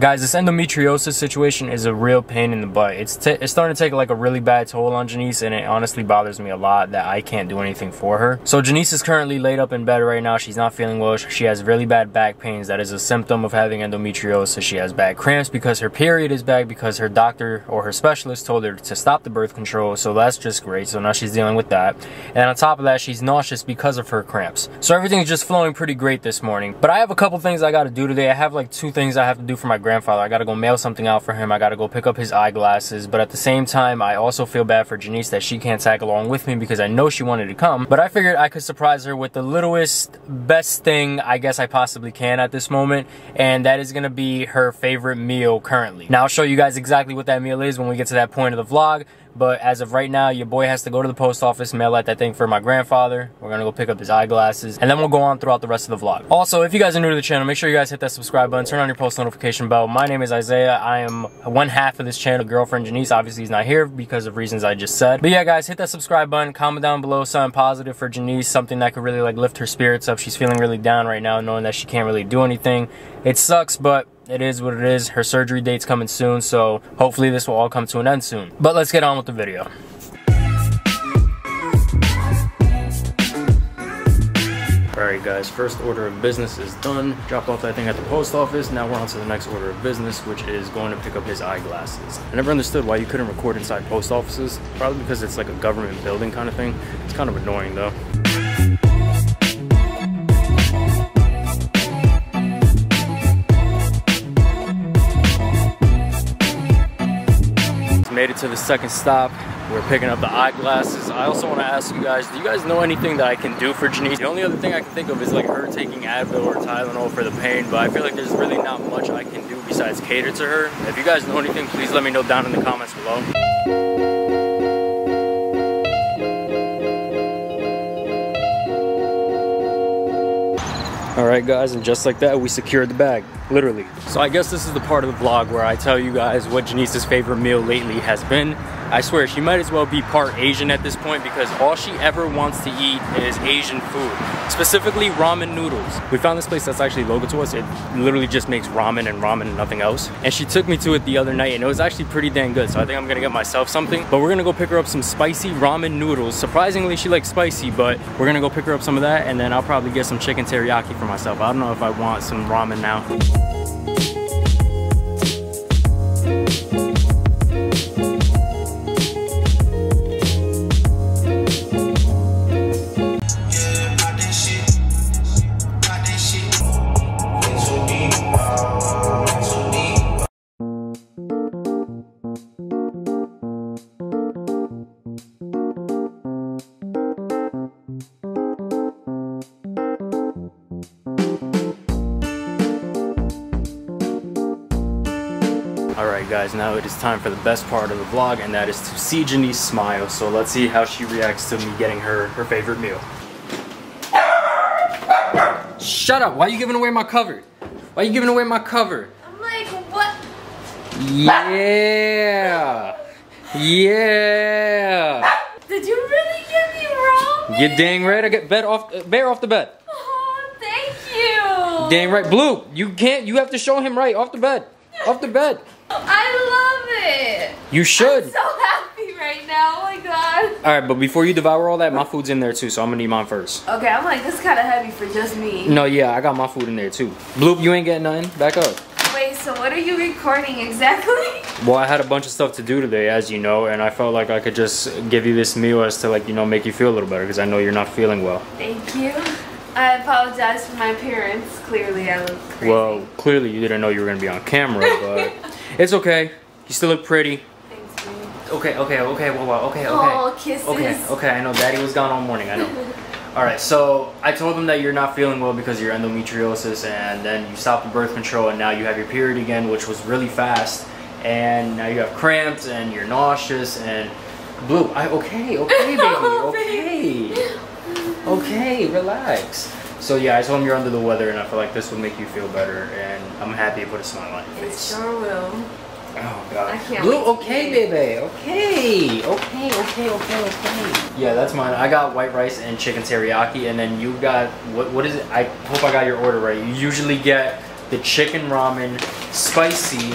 Guys, this endometriosis situation is a real pain in the butt. It's, it's starting to take like a really bad toll on Janiece and it honestly bothers me a lot that I can't do anything for her. So Janiece is currently laid up in bed right now. She's not feeling well. She has really bad back pains. That is a symptom of having endometriosis. She has bad cramps because her period is bad because her doctor or her specialist told her to stop the birth control. So that's just great. So now she's dealing with that. And on top of that, she's nauseous because of her cramps. So everything's just flowing pretty great this morning. But I have a couple things I got to do today. I have like two things I have to do for my grandfather. I gotta go mail something out for him. I gotta go pick up his eyeglasses. But at the same time, I also feel bad for Janiece that she can't tag along with me because I know she wanted to come. But I figured I could surprise her with the littlest, best thing I guess I possibly can at this moment. And that is gonna be her favorite meal currently. Now I'll show you guys exactly what that meal is when we get to that point of the vlog. But as of right now, your boy has to go to the post office, mail out that thing for my grandfather. We're gonna go pick up his eyeglasses, and then we'll go on throughout the rest of the vlog. Also, if you guys are new to the channel, make sure you guys hit that subscribe button, turn on your post notification bell. My name is Isaiah. I am one half of this channel. Girlfriend Janiece obviously is not here because of reasons I just said. But yeah, guys, hit that subscribe button. Comment down below something positive for Janiece, something that could really like lift her spirits up. She's feeling really down right now, knowing that she can't really do anything. It sucks, but it is what it is. Her surgery date's coming soon, so hopefully this will all come to an end soon. But let's get on with the video. Alright guys, first order of business is done. Dropped off that thing at the post office. Now we're on to the next order of business, which is going to pick up his eyeglasses. I never understood why you couldn't record inside post offices. Probably because it's like a government building kind of thing. It's kind of annoying though. Made it to the second stop. We're picking up the eyeglasses. I also want to ask you guys, do you guys know anything that I can do for Janiece? The only other thing I can think of is like her taking Advil or Tylenol for the pain, but I feel like there's really not much I can do besides cater to her. If you guys know anything, please let me know down in the comments below. Alright guys, and just like that, we secured the bag, literally. So I guess this is the part of the vlog where I tell you guys what Janiece's favorite meal lately has been. I swear, she might as well be part Asian at this point because all she ever wants to eat is Asian food, specifically ramen noodles. We found this place that's actually local to us. It literally just makes ramen and ramen and nothing else. And she took me to it the other night and it was actually pretty dang good. So I think I'm gonna get myself something. But we're gonna go pick her up some spicy ramen noodles. Surprisingly, she likes spicy, but we're gonna go pick her up some of that and then I'll probably get some chicken teriyaki for myself. I don't know if I want some ramen now. Alright guys, now it is time for the best part of the vlog and that is to see Janiece smile. So let's see how she reacts to me getting her her favorite meal. Shut up, why are you giving away my cover? Why are you giving away my cover? I'm like, what? Yeah! Yeah! Did you really get me wrong? You dang right, I get bed off uh, bear off the bed. Oh, thank you. Dang right. Blue, you can't you have to show him right off the bed. Off the bed. I love it. You should. I'm so happy right now. Oh my god. Alright, but before you devour all that, my food's in there too, so I'm gonna need mine first. Okay, I'm like, this is kind of heavy for just me. No, yeah, I got my food in there too. Bloop, you ain't getting nothing. Back up. Wait, so what are you recording exactly? Well, I had a bunch of stuff to do today, as you know, and I felt like I could just give you this meal as to like, you know, make you feel a little better because I know you're not feeling well. Thank you. I apologize for my appearance. Clearly, I look crazy. Well, clearly you didn't know you were gonna be on camera, but it's okay. You still look pretty. Thanks, babe. Okay, okay, okay, well, well, okay, okay. Oh, kisses. Okay, okay, I know Daddy was gone all morning, I know. Alright, so I told them that you're not feeling well because of your endometriosis and then you stopped the birth control and now you have your period again, which was really fast. And now you have cramps and you're nauseous and blue. I okay, okay, baby, Oh, okay. Okay, relax. So yeah, I told him you're under the weather and I feel like this would make you feel better and I'm happy to put a smile on your face. It sure will. Oh god. I can't Blue, okay, baby. Okay. Okay, okay, okay, okay. Yeah, that's mine. I got white rice and chicken teriyaki, and then you got what? What is it? I hope I got your order right. You usually get the chicken ramen spicy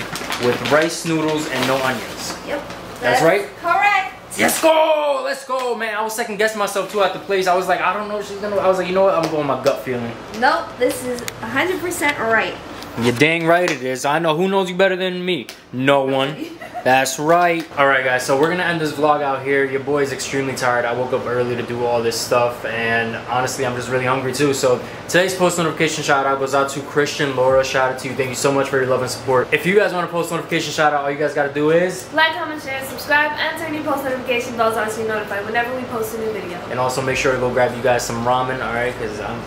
with rice noodles and no onions. Yep. That's right? Correct. Let's go! Let's go, man. I was second guessing myself too at the place. I was like, I don't know if she's gonna. I was like, you know what? I'm going my gut feeling. Nope, this is 100% right. You're dang right it is. I know who knows you better than me. No one. That's right. All right, guys. So we're gonna end this vlog out here. Your boy's extremely tired. I woke up early to do all this stuff, and honestly, I'm just really hungry too. So today's post notification shout out goes out to Christian Laura. Shout out to you. Thank you so much for your love and support. If you guys want a post notification shout out, all you guys gotta do is Like, comment, share, subscribe, and turn your post notification bells on so you're notified whenever we post a new video. And also make sure to go grab you guys some ramen, alright? Because I'm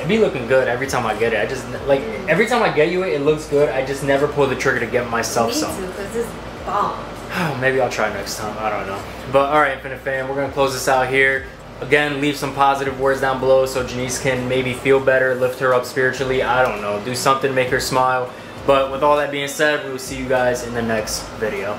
it be looking good every time I get it. I just like every time I get you it, it looks good. I just never pull the trigger to get myself Me some. too, because this bomb. Maybe I'll try next time. I don't know. But alright, Infinite Fan, we're gonna close this out here. Again, leave some positive words down below so Janiece can maybe feel better, lift her up spiritually. I don't know. Do something, make her smile. But with all that being said, we will see you guys in the next video.